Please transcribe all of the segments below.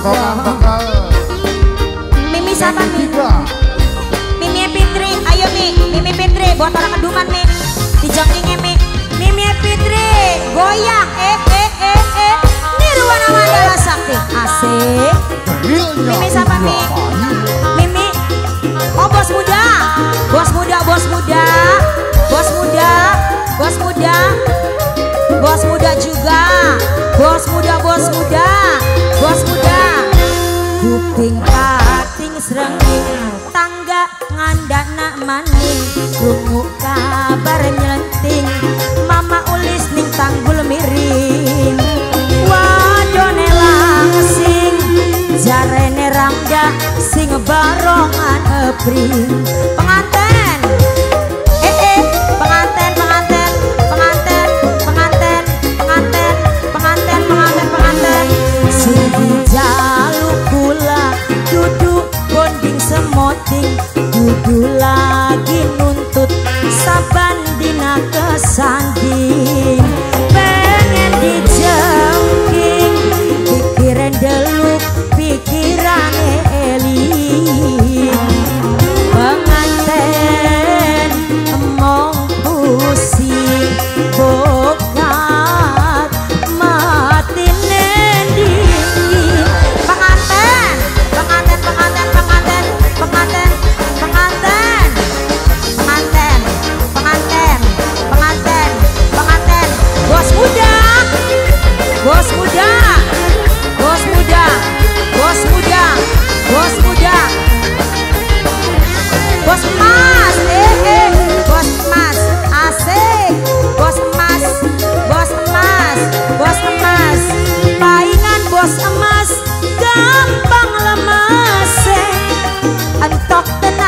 Tongkongan tengah. Mimi siapa Mi? Mimi Fitri, ayo Mi, Mimi Fitri, buat orang keduman Mi. Dijongkingnya Mi. Mimi Fitri, goyang, eh eh eh eh. Nirwana Mandala Sakti, asik. Mimi siapa Mi? Ngandana maning krungu kabar nyelenting. Mama ulis ning tanggul miring. Wadone langsing. Jarene rangga sing barongan epring penganten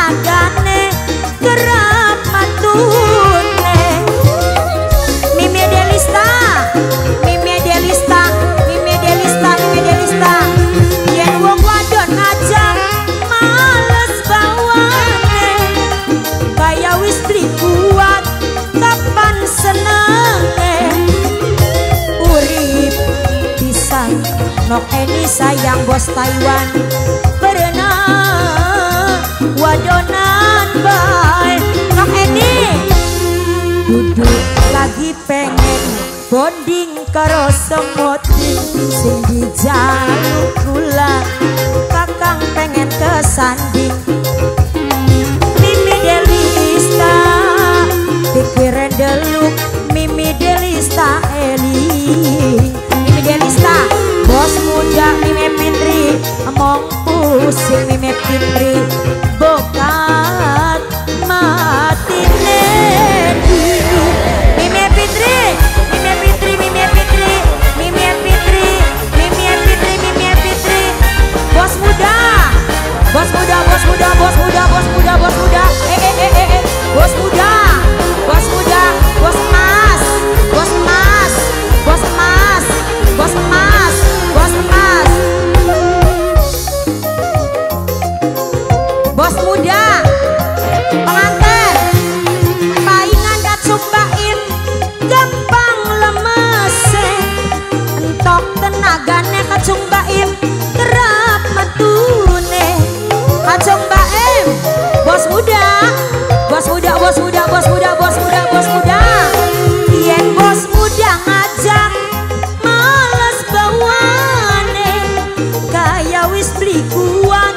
tenagane kerap matune. Mimi Delista Mimi Delista Mimi Delista Mimi Delista yen wong wadon ngajak males bawane. Kaya wis kuat kapan senenge? Urip pisan nok eni sayang bos Taiwan wadonan bae nok eni duduk lagi pengen bonding karo semoting sing dijaluk kula kakang pengen kesanding bos muda bos muda bos muda bos muda. Yen bos muda ngajak males bawane kaya wis beli kuat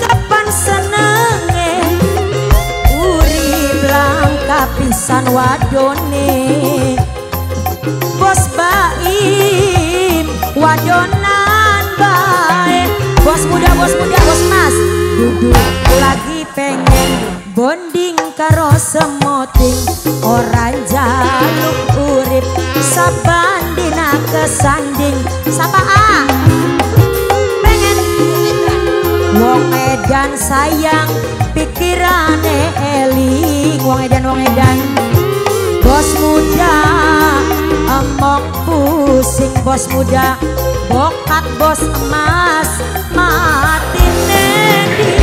kapan senenge urip langka pisan wadone. Bos baim wadonan bae. Bos muda bos muda bos mas. Duduk lagi pengen bonding karo semoting orang jaluk urip. Saban dina kesanding sapa ah? Pengen Wong edan sayang pikirane eling Wong edan wong edan. Bos muda emong pusing bos muda. Bokat bos emas mati nendi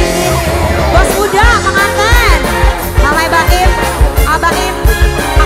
Bos muda Baim bye.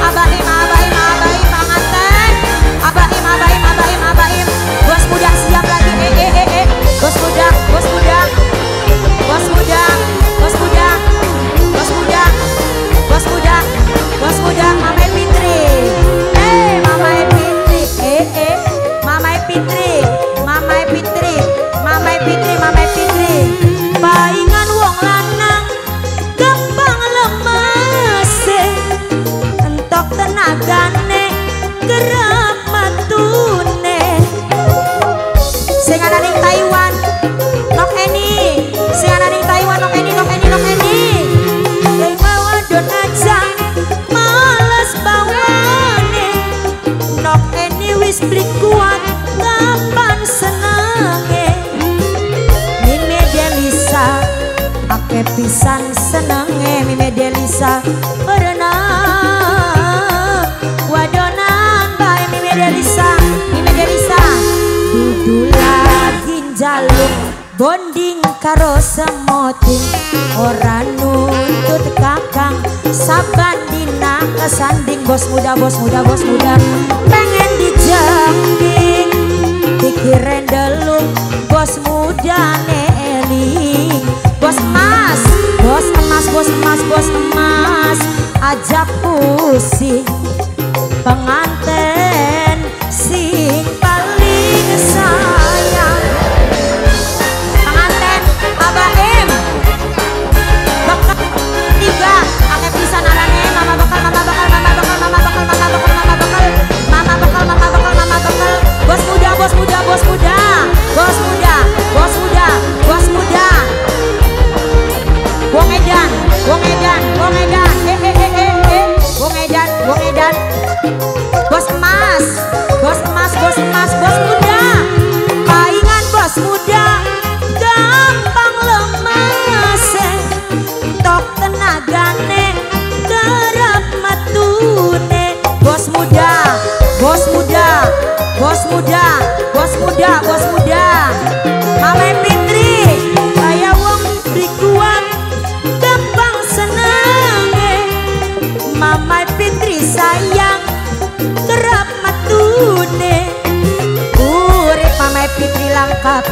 Delisa berenang wadonan bae Mimi Delisa Mimi Delisa dudu lagi jaluk bonding karo semotin ora nuntut kakang saban dina kesanding. Bos muda bos muda bos muda. Pengen dijambing pusing pengantin.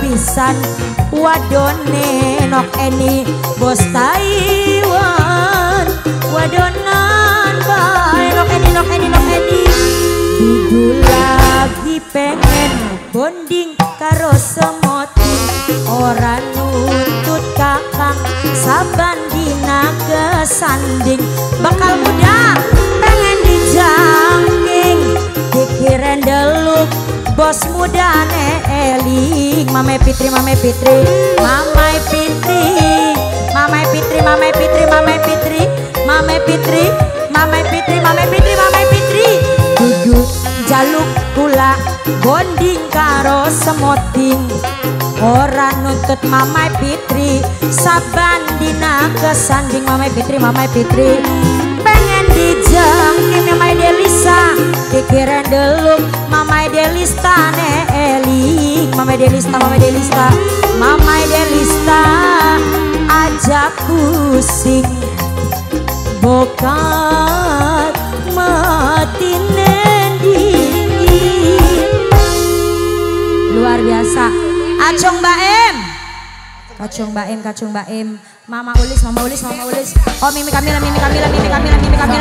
Pisan. Wadone nok eni bos Taiwan. Wadonan bae nok eni nok eni nok eni. Dudu lagi pengen bonding karo semotin Ora nuntut kakang saban dina kesanding. Bakal muda pengen dijangking. Pikiran deluk bos muda ne eling Mame Fitri Mame Fitri. Mame Fitri Mame Fitri Mame Fitri Mame Fitri. Mame Fitri Mame Fitri Mame Fitri Mame Fitri. Duduk jaluk kula bonding karo semoting. Ora nuntut Mamai Fitri. Saban dina kesanding Mamai Fitri Mamai Fitri Pengen dijengkin Mamai Delisa. Pikiran dulu Mamai Delista ne eling Mamai Delista Mamai Delista. Mamai Delista Ajak pusing. Bokat mati dingin luar biasa. Acung mbak em. Kacung mbak em kacung mama ulis mama ulis mama ulis. Oh mimi kamila mimi kamila mimi kamila mimi kamila